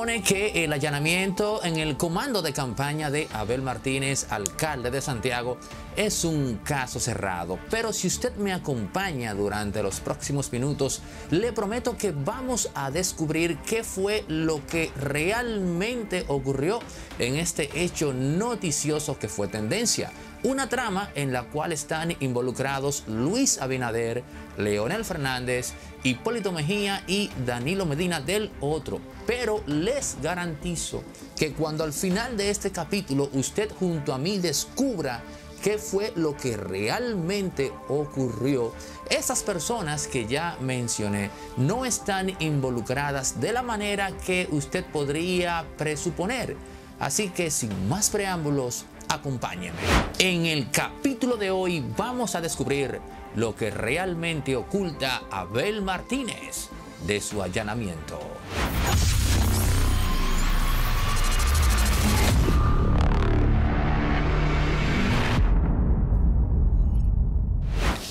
que el allanamiento en el comando de campaña de Abel Martínez, alcalde de Santiago, es un caso cerrado. Pero si usted me acompaña durante los próximos minutos, le prometo que vamos a descubrir qué fue lo que realmente ocurrió en este hecho noticioso que fue tendencia. Una trama en la cual están involucrados Luis Abinader, Leonel Fernández, Hipólito Mejía y Danilo Medina del otro. Pero les garantizo que cuando al final de este capítulo usted junto a mí descubra qué fue lo que realmente ocurrió, esas personas que ya mencioné no están involucradas de la manera que usted podría presuponer. Así que sin más preámbulos, acompáñenme. En el capítulo de hoy vamos a descubrir lo que realmente oculta Abel Martínez de su allanamiento.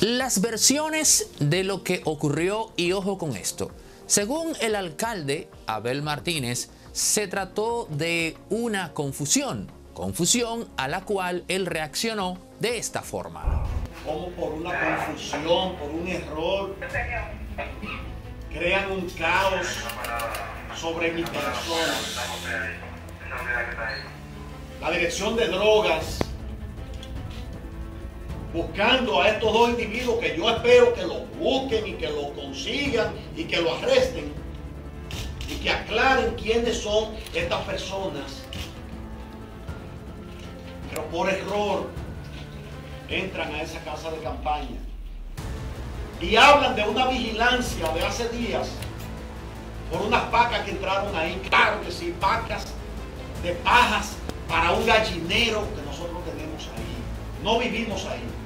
Las versiones de lo que ocurrió y ojo con esto. Según el alcalde Abel Martínez, se trató de una confusión, confusión a la cual él reaccionó de esta forma. Como por una confusión, por un error, crean un caos sobre mi persona. La dirección de drogas, buscando a estos dos individuos que yo espero que lo busquen y que lo consigan y que lo arresten y que aclaren quiénes son estas personas. Pero por error entran a esa casa de campaña y hablan de una vigilancia de hace días por unas pacas que entraron ahí. Claro que sí, pacas de pajas para un gallinero que nosotros tenemos ahí. No vivimos ahí.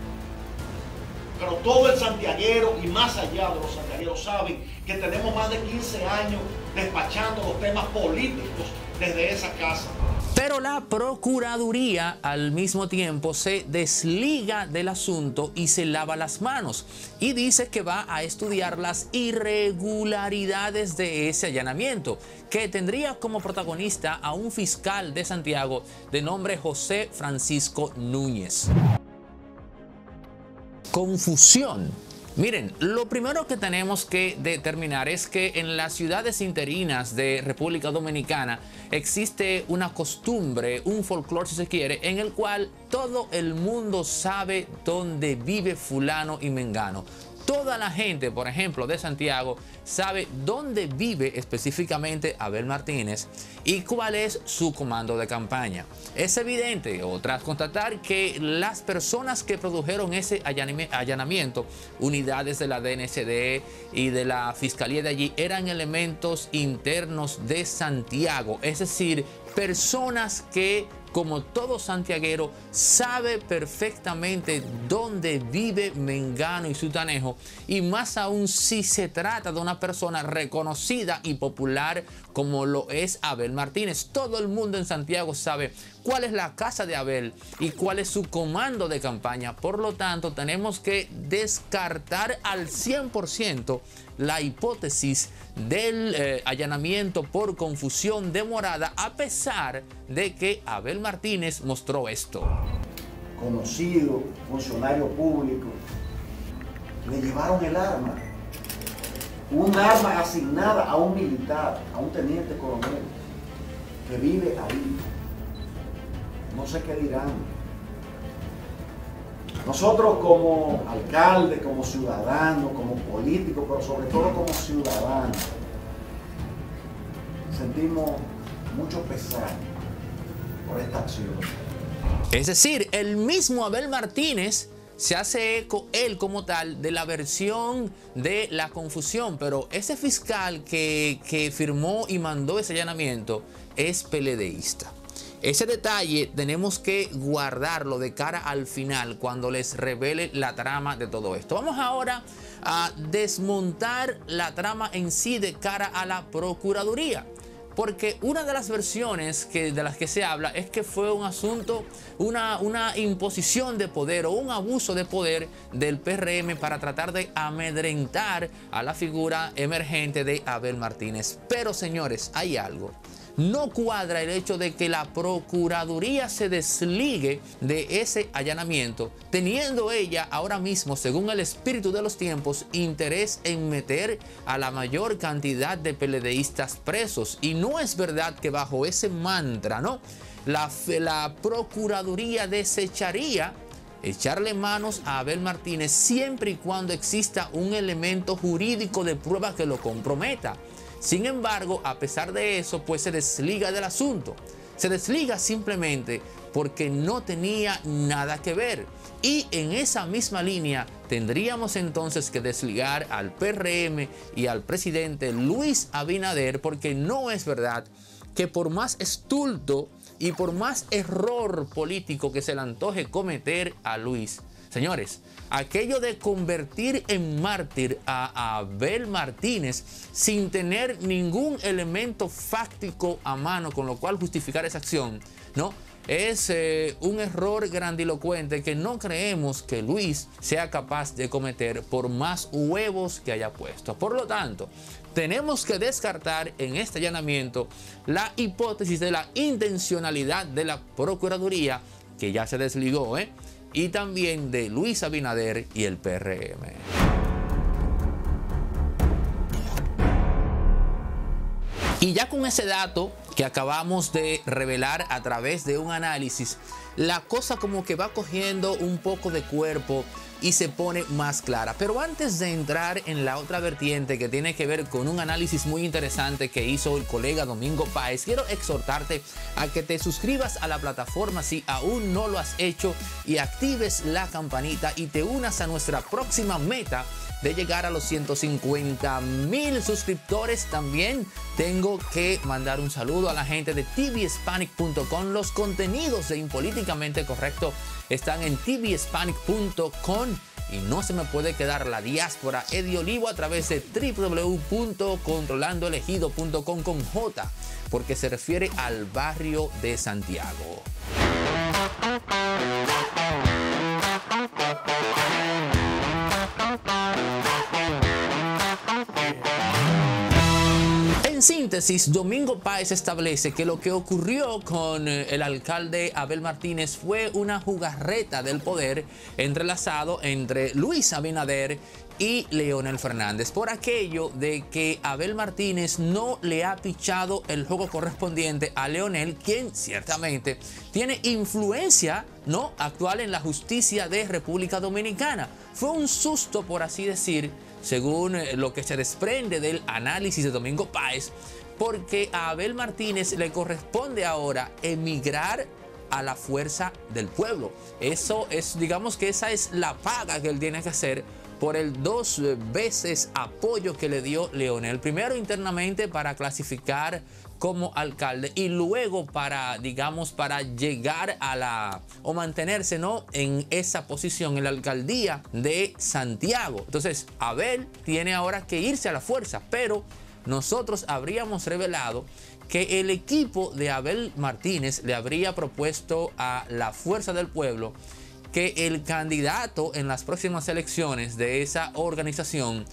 Pero todo el santiaguero y más allá de los santiagueros saben que tenemos más de 15 años despachando los temas políticos desde esa casa. Pero la Procuraduría al mismo tiempo se desliga del asunto y se lava las manos y dice que va a estudiar las irregularidades de ese allanamiento, que tendría como protagonista a un fiscal de Santiago de nombre José Francisco Núñez. Confusión Miren, lo primero que tenemos que determinar es que en las ciudades interinas de República Dominicana existe una costumbre, un folclore si se quiere, en el cual todo el mundo sabe dónde vive fulano y mengano. Toda la gente, por ejemplo, de Santiago, sabe dónde vive específicamente Abel Martínez y cuál es su comando de campaña. Es evidente, o tras constatar, que las personas que produjeron ese allanamiento, unidades de la DNCD y de la Fiscalía de allí, eran elementos internos de Santiago, es decir, personas que como todo santiaguero, sabe perfectamente dónde vive Mengano y Sutanejo, y más aún si se trata de una persona reconocida y popular como lo es Abel Martínez. Todo el mundo en Santiago sabe cuál es la casa de Abel y cuál es su comando de campaña. Por lo tanto, tenemos que descartar al 100% la hipótesis del eh, allanamiento por confusión de morada, a pesar de que Abel Martínez mostró esto. Conocido, funcionario público, le llevaron el arma. Un arma asignada a un militar, a un teniente coronel, que vive ahí. No sé qué dirán. Nosotros como alcalde, como ciudadano, como político, pero sobre todo como ciudadano, sentimos mucho pesar por esta acción. Es decir, el mismo Abel Martínez se hace eco él como tal de la versión de la confusión, pero ese fiscal que, que firmó y mandó ese allanamiento es peledeísta. Ese detalle tenemos que guardarlo de cara al final cuando les revele la trama de todo esto. Vamos ahora a desmontar la trama en sí de cara a la Procuraduría. Porque una de las versiones que, de las que se habla es que fue un asunto, una, una imposición de poder o un abuso de poder del PRM para tratar de amedrentar a la figura emergente de Abel Martínez. Pero señores, hay algo. No cuadra el hecho de que la Procuraduría se desligue de ese allanamiento, teniendo ella ahora mismo, según el espíritu de los tiempos, interés en meter a la mayor cantidad de peledeístas presos. Y no es verdad que bajo ese mantra, ¿no? La, la Procuraduría desecharía echarle manos a Abel Martínez siempre y cuando exista un elemento jurídico de prueba que lo comprometa. Sin embargo, a pesar de eso, pues se desliga del asunto. Se desliga simplemente porque no tenía nada que ver. Y en esa misma línea tendríamos entonces que desligar al PRM y al presidente Luis Abinader porque no es verdad que por más estulto y por más error político que se le antoje cometer a Luis, señores, aquello de convertir en mártir a Abel Martínez sin tener ningún elemento fáctico a mano con lo cual justificar esa acción, ¿no? Es eh, un error grandilocuente que no creemos que Luis sea capaz de cometer por más huevos que haya puesto. Por lo tanto, tenemos que descartar en este allanamiento la hipótesis de la intencionalidad de la Procuraduría, que ya se desligó, ¿eh? Y también de Luis Abinader y el PRM. Y ya con ese dato que acabamos de revelar a través de un análisis, la cosa como que va cogiendo un poco de cuerpo y se pone más clara. Pero antes de entrar en la otra vertiente que tiene que ver con un análisis muy interesante que hizo el colega Domingo Páez, quiero exhortarte a que te suscribas a la plataforma si aún no lo has hecho y actives la campanita y te unas a nuestra próxima meta de llegar a los 150 mil suscriptores. También tengo que mandar un saludo a la gente de tvhispanic.com. Los contenidos de Impolíticamente Correcto están en tvhispanic.com y no se me puede quedar la diáspora Eddie Olivo a través de www.controlandoelegido.com con J, porque se refiere al barrio de Santiago. Domingo Páez establece que lo que ocurrió con eh, el alcalde Abel Martínez fue una jugarreta del poder entrelazado entre Luis Abinader y Leonel Fernández por aquello de que Abel Martínez no le ha pichado el juego correspondiente a Leonel, quien ciertamente tiene influencia no actual en la justicia de República Dominicana. Fue un susto, por así decir, según eh, lo que se desprende del análisis de Domingo Páez, porque a Abel Martínez le corresponde ahora emigrar a la fuerza del pueblo. Eso es, digamos que esa es la paga que él tiene que hacer por el dos veces apoyo que le dio Leonel. Primero internamente para clasificar como alcalde y luego para, digamos, para llegar a la o mantenerse, ¿no? En esa posición en la alcaldía de Santiago. Entonces, Abel tiene ahora que irse a la fuerza, pero nosotros habríamos revelado que el equipo de Abel Martínez le habría propuesto a la fuerza del pueblo que el candidato en las próximas elecciones de esa organización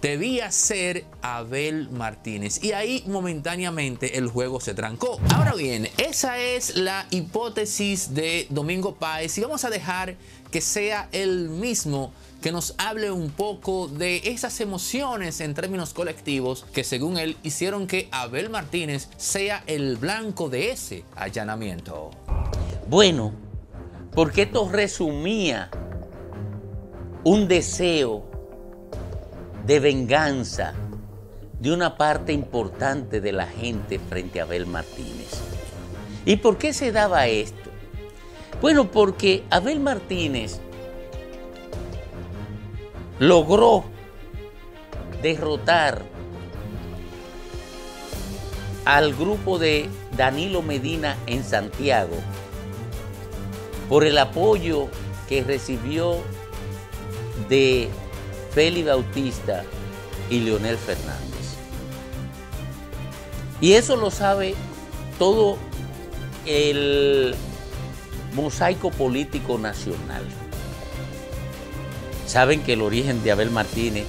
debía ser Abel Martínez. Y ahí momentáneamente el juego se trancó. Ahora bien, esa es la hipótesis de Domingo Páez y vamos a dejar que sea él mismo que nos hable un poco de esas emociones en términos colectivos que según él hicieron que Abel Martínez sea el blanco de ese allanamiento. Bueno, porque esto resumía un deseo de venganza de una parte importante de la gente frente a Abel Martínez. ¿Y por qué se daba esto? Bueno, porque Abel Martínez logró derrotar al grupo de Danilo Medina en Santiago por el apoyo que recibió de Feli Bautista y Leonel Fernández. Y eso lo sabe todo el mosaico político nacional. Saben que el origen de Abel Martínez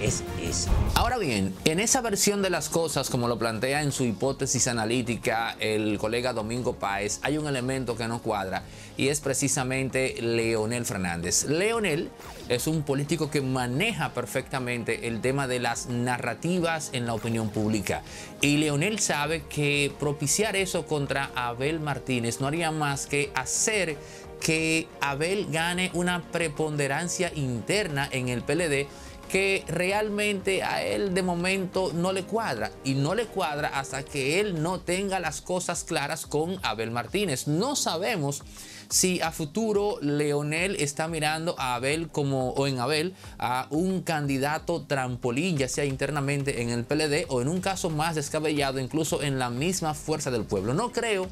es esa. Ahora bien, en esa versión de las cosas, como lo plantea en su hipótesis analítica el colega Domingo Páez, hay un elemento que no cuadra y es precisamente Leonel Fernández. Leonel es un político que maneja perfectamente el tema de las narrativas en la opinión pública. Y Leonel sabe que propiciar eso contra Abel Martínez no haría más que hacer que Abel gane una preponderancia interna en el PLD que realmente a él de momento no le cuadra y no le cuadra hasta que él no tenga las cosas claras con Abel Martínez. No sabemos si a futuro Leonel está mirando a Abel como o en Abel a un candidato trampolín, ya sea internamente en el PLD o en un caso más descabellado, incluso en la misma fuerza del pueblo. No creo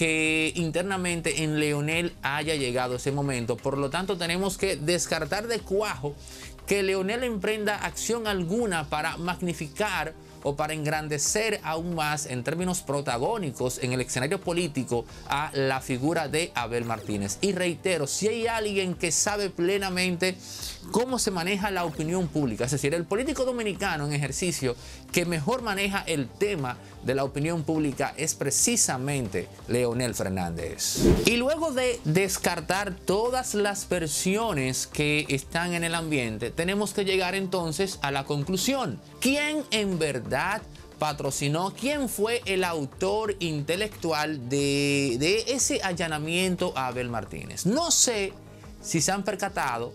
que internamente en Leonel haya llegado ese momento. Por lo tanto, tenemos que descartar de cuajo que Leonel emprenda acción alguna para magnificar o para engrandecer aún más en términos protagónicos en el escenario político a la figura de Abel Martínez. Y reitero, si hay alguien que sabe plenamente cómo se maneja la opinión pública, es decir, el político dominicano en ejercicio que mejor maneja el tema de la opinión pública es precisamente Leonel Fernández. Y luego de descartar todas las versiones que están en el ambiente, tenemos que llegar entonces a la conclusión. ¿Quién en verdad patrocinó? ¿Quién fue el autor intelectual de, de ese allanamiento a Abel Martínez? No sé si se han percatado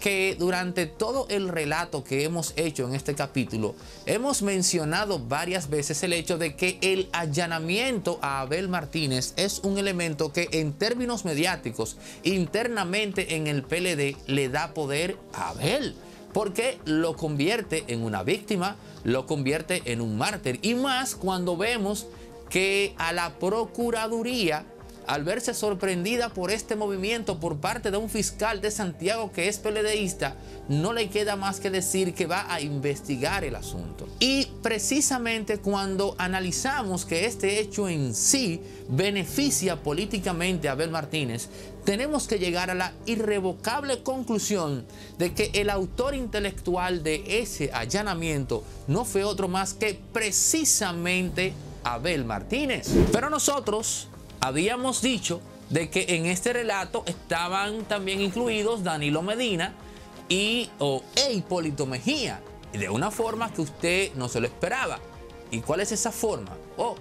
que durante todo el relato que hemos hecho en este capítulo, hemos mencionado varias veces el hecho de que el allanamiento a Abel Martínez es un elemento que en términos mediáticos, internamente en el PLD, le da poder a Abel. Porque lo convierte en una víctima, lo convierte en un mártir. Y más cuando vemos que a la Procuraduría al verse sorprendida por este movimiento por parte de un fiscal de Santiago que es peledeísta, no le queda más que decir que va a investigar el asunto. Y precisamente cuando analizamos que este hecho en sí beneficia políticamente a Abel Martínez, tenemos que llegar a la irrevocable conclusión de que el autor intelectual de ese allanamiento no fue otro más que precisamente Abel Martínez. Pero nosotros habíamos dicho de que en este relato estaban también incluidos Danilo Medina y o, e Hipólito Mejía, de una forma que usted no se lo esperaba. ¿Y cuál es esa forma? Oh,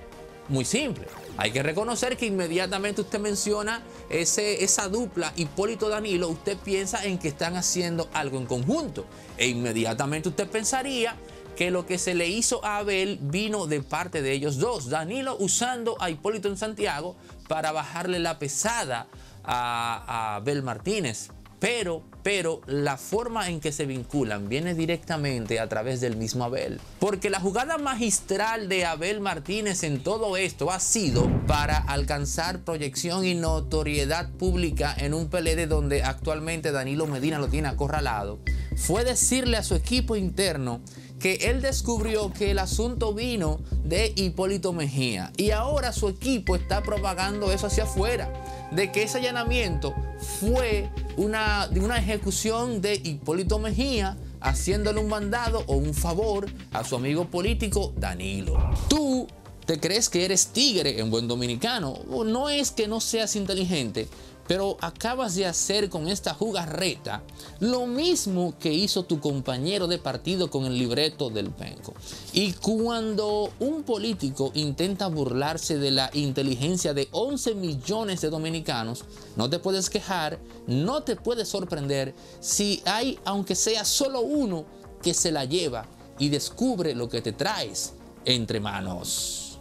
muy simple. Hay que reconocer que inmediatamente usted menciona ese, esa dupla Hipólito Danilo, usted piensa en que están haciendo algo en conjunto. E inmediatamente usted pensaría que lo que se le hizo a Abel vino de parte de ellos dos. Danilo usando a Hipólito en Santiago para bajarle la pesada a, Abel Martínez. Pero, pero la forma en que se vinculan viene directamente a través del mismo Abel. Porque la jugada magistral de Abel Martínez en todo esto ha sido para alcanzar proyección y notoriedad pública en un PLD donde actualmente Danilo Medina lo tiene acorralado. Fue decirle a su equipo interno que él descubrió que el asunto vino de Hipólito Mejía y ahora su equipo está propagando eso hacia afuera, de que ese allanamiento fue una, una ejecución de Hipólito Mejía haciéndole un mandado o un favor a su amigo político Danilo. Tú te crees que eres tigre en buen dominicano, no es que no seas inteligente, pero acabas de hacer con esta jugarreta lo mismo que hizo tu compañero de partido con el libreto del penco. Y cuando un político intenta burlarse de la inteligencia de 11 millones de dominicanos, no te puedes quejar, no te puedes sorprender si hay, aunque sea solo uno, que se la lleva y descubre lo que te traes entre manos.